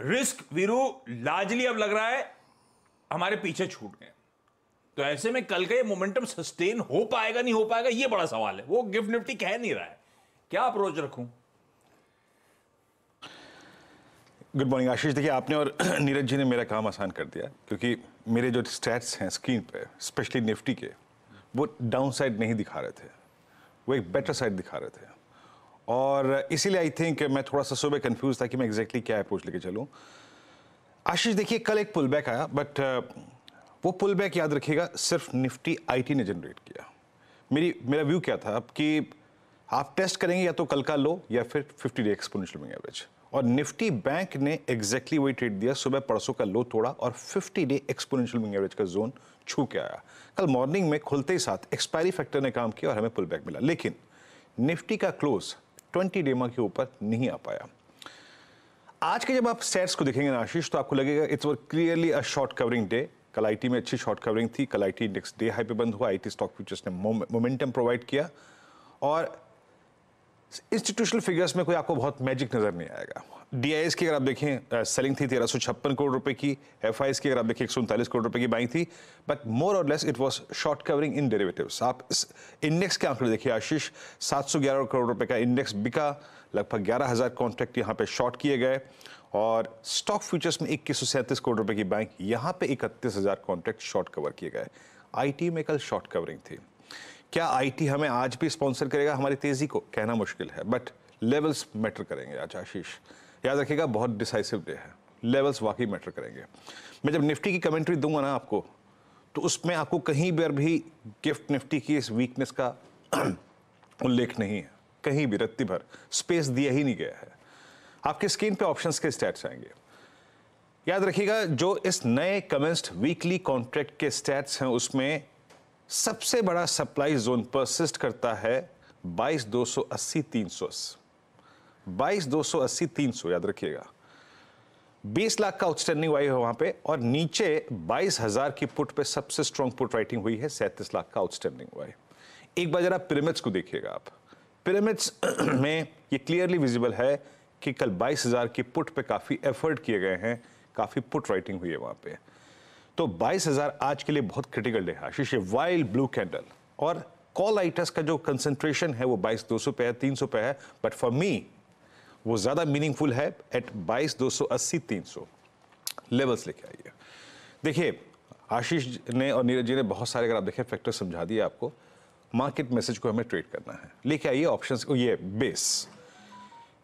Risk Veeru largely अब लग रहा है, हमारे पीछे छूट गए। तो ऐसे में कल का ये मोमेंटम सस्टेन हो पाएगा, नहीं हो पाएगा, ये बड़ा सवाल है। वो गिफ्ट निफ्टी कह नहीं रहा है। क्या अप्रोच रखूँ? Good morning Ashish. देखिए, आपने और नीरज जी ने मेरा काम आसान कर दिया, क्योंकि मेरे जो स्टैट्स हैं स्क्रीन पे स्पेशली निफ्टी के, वो डाउन साइड नहीं दिखा रहे थे। वो एक बेटर साइड दिखा रहे थे। और इसीलिए आई थिंक मैं थोड़ा सा सुबह कंफ्यूज था कि मैं एग्जैक्टली क्या अप्रोच लेके चलूँ। आशीष, देखिए, कल एक पुल बैक आया बट वो पुल बैक याद रखिएगा, सिर्फ़ निफ्टी आईटी ने जनरेट किया। मेरी, मेरा व्यू क्या था? कि आप टेस्ट करेंगे, या तो कल का लो, या फिर 50 डे एक्सपोनेंशियल मूविंग एवरेज और निफ्टी बैंक ने एग्जैक्टली वही ट्रेड दिया, सुबह परसों का लो तोड़ा और 50 डे एक्सपोनेंशियल मूविंग एवरेज का जोन छू के आया। कल मॉर्निंग में खुलते ही साथ एक्सपायरी फैक्टर ने काम किया और हमें पुल बैक मिला। लेकिन, निफ्टी का क्लोज 20 डेमा के ऊपर नहीं आ पाया। आज के जब आप सेट्स को देखेंगे आशीष तो आपको लगेगा it's were clearly a short covering day कल आईटी में अच्छी शॉर्ट कवरिंग थी, कल आईटी इंडेक्स डे हाई पे बंद हुआ आईटी स्टॉक फ्यूचर्स ने मोमेंटम प्रोवाइड किया। और इंस्टीट्यूशनल फिगर्स में कोई आपको बहुत मैजिक नज़र नहीं आएगा। डीआईएस की अगर आप देखें सेलिंग थी तेरह करोड़ रुपए की। एफआईएस की अगर आप देखें, एक सौ उनतालीस करोड़ रुपए की बाई थी। बट मोर और less it was short covering in derivatives आप इस इंडेक्स के आंकड़े देखिए, आशीष, सात सौ ग्यारह करोड़ रुपए का इंडेक्स बिका। लगभग ग्यारह हज़ार कॉन्ट्रैक्ट यहाँ पे शॉर्ट किए गए। और स्टॉक फ्यूचर्स में इक्कीस करोड़ रुपए की बैंक यहाँ पे इकतीस हज़ार कॉन्ट्रैक्ट शॉर्ट कवर किए गए। आईटी में कल शॉर्ट कवरिंग थी। क्या आईटी हमें आज भी स्पॉन्सर करेगा? हमारी तेज़ी को कहना मुश्किल है बट लेवल्स मैटर करेंगे आज आशीष। याद रखिएगा, बहुत डिसाइसिव डे है। लेवल्स वाकई मैटर करेंगे। मैं जब निफ्टी की कमेंट्री दूँगा ना आपको तो उसमें आपको कहीं पर भी गिफ्ट निफ्टी की इस वीकनेस का उल्लेख नहीं है। कहीं भी, रत्ती भर। स्पेस दिया ही नहीं गया है। आपके स्क्रीन पे ऑप्शंस के स्टैट्स आएँगे। याद रखिएगा, जो इस नए कमेंस्ड वीकली कॉन्ट्रैक्ट के स्टैट्स हैं, उसमें सबसे बड़ा सप्लाई जोन परसिस्ट करता है बाईस दो सौ अस्सी तीन सौ बाईस दो सौ अस्सी तीन सौ, याद रखिएगा। बीस लाख का आउटस्टैंडिंग वाई है वहाँ पे और नीचे बाईस हज़ार की पुट पे सबसे स्ट्रॉन्ग पुट राइटिंग हुई है सैंतीस लाख का आउटस्टैंडिंग वाई एक बार जरा पिरामिड्स को देखिएगा आप। पिरामिड्स में ये क्लियरली विजिबल है कि कल बाईस हज़ार की पुट पे काफ़ी एफर्ट किए गए हैं, काफ़ी पुट राइटिंग हुई है वहाँ पे। तो बाईस हज़ार आज के लिए बहुत क्रिटिकल डे है। आशीष वाइल्ड ब्लू कैंडल और कॉल आइटस का जो कंसेंट्रेशन है, वो बाईस दो सौ पे है, तीन सौ पे है। बट फॉर मी वो ज़्यादा मीनिंगफुल है एट बाईस दो सौ अस्सी, तीन सौ। लेवल्स लेके आइए। देखिए, आशीष ने और नीरज जी ने बहुत सारे, अगर आप देखें फैक्टर समझा दिए आपको। मार्केट मैसेज को हमें ट्रेड करना है। लेके आइए ऑप्शन ये बेस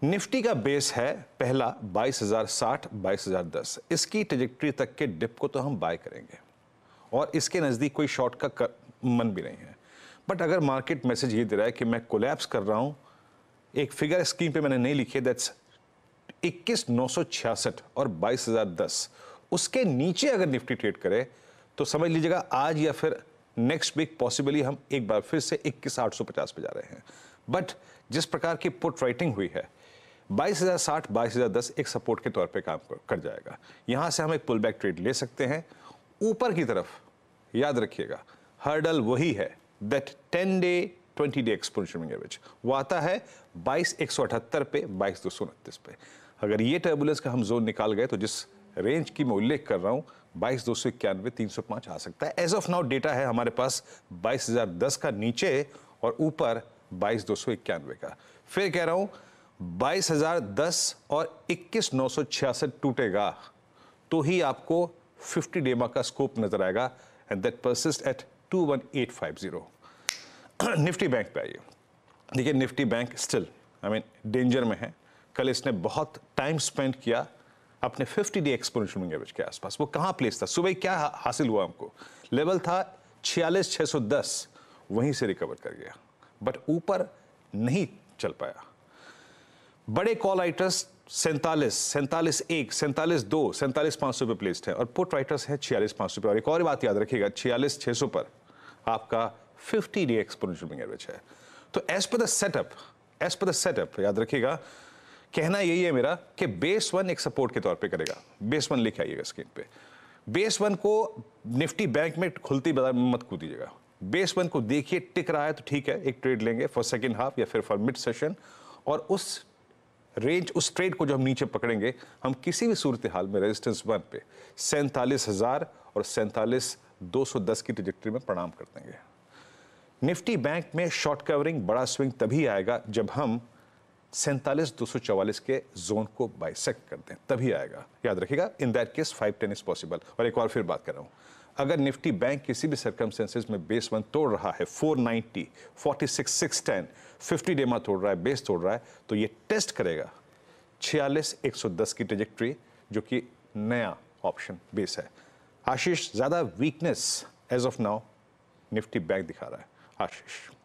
निफ्टी का बेस है पहला बाईस हज़ार साठ बाईस हज़ार दस। इसकी ट्रेजेक्ट्री तक के डिप को तो हम बाय करेंगे। और इसके नज़दीक कोई शॉर्ट का कर, मन भी नहीं है। बट अगर मार्केट मैसेज ये दे रहा है कि मैं कोलैप्स कर रहा हूँ एक फिगर स्क्रीन पे मैंने नहीं लिखी दैट्स इक्कीस नौ सौ छियासठ और बाईस हज़ार दस। उसके नीचे अगर निफ्टी ट्रेड करे तो समझ लीजिएगा आज या फिर नेक्स्ट वीक पॉसिबली हम एक बार फिर से इक्कीस आठ सौ पचास पे जा रहे हैं। बट जिस प्रकार की पुट राइटिंग हुई है बाईस हज़ार साठ, बाईस हज़ार दस एक सपोर्ट के तौर पे काम कर जाएगा। यहाँ से हम एक पुल बैक ट्रेड ले सकते हैं। ऊपर की तरफ़, याद रखिएगा हर्डल वही है that ten day twenty day exponential average वो आता है बाईस एक सौ अठहत्तर पे, बाईस दो सौ उनतीस पे। अगर ये टर्बुलेंस का हम जोन निकाल गए तो जिस रेंज की मैं उल्लेख कर रहा हूँ, बाईस दो सौ इक्यानवे, तीन सौ पाँच आ सकता है। एज ऑफ़ नाउ डेटा है हमारे पास बाईस हज़ार दस का नीचे और ऊपर बाईस दो सौ इक्यानवे का। फिर कह रहा हूँ बाईस हज़ार दस और इक्कीस नौ सौ छियासठ टूटेगा तो ही आपको फिफ्टी डेमा का स्कोप नज़र आएगा and that persist at two one eight five zero Nifty bank पे आइए। देखिए, Nifty bank still I mean danger में है। कल इसने बहुत टाइम स्पेंड किया अपने 50 डे एक्सपोनेंशियल मूविंग एवरेज के आसपास। वो कहाँ प्लेस था? सुबह क्या हासिल हुआ हमको? लेवल था छियालीस छः वहीं से रिकवर कर गया। बट ऊपर नहीं चल पाया। बड़े कॉल राइटर्स सैंतालीस सैंतालीस एक, सैंतालीस दो, सैंतालीस पाँच सौ पे प्लेस्ड है और पुट राइटर्स है छियालीस पाँच सौ पे। और एक और बात याद रखिएगा, छियालीस छः सौ पर आपका 50 डे एक्सपोनेंशियल एवरेज है। तो as per the setup as per the setup याद रखिएगा, कहना यही है मेरा कि बेस वन एक सपोर्ट के तौर पे करेगा। बेस वन लिखे आइएगा स्क्रीन पे। बेस वन को निफ्टी बैंक में खुलती बाज़ार मत कूदीजिएगा बेस वन को देखिए, टिक रहा है तो ठीक है, एक ट्रेड लेंगे फॉर सेकेंड हाफ़ या फिर फॉर मिड सेशन और उस रेंज उस ट्रेड को जो हम नीचे पकड़ेंगे, हम किसी भी सूरत हाल में रेजिस्टेंस वन पे सैंतालीस हज़ार और सैंतालीस दो सौ दस की ट्रिजेक्टरी में प्रणाम कर देंगे। निफ्टी बैंक में शॉर्ट कवरिंग बड़ा स्विंग तभी आएगा जब हम सैंतालीस दो सौ चौवालीस के जोन को बाइसेक्ट कर दें, तभी आएगा। याद रखिएगा in that case five ten is possible और एक और फिर बात कर रहा हूँ। अगर निफ्टी बैंक किसी भी सर्कमस्टेंसेज में बेस वन तोड़ रहा है 490, 46, 610, 50 डेमा तोड़ रहा है बेस तोड़ रहा है तो ये टेस्ट करेगा। छियालीस एक सौ दस की ट्रेजेक्ट्री जो कि नया ऑप्शन बेस है। आशीष ज़्यादा weakness as of now Nifty bank दिखा रहा है। आशीष।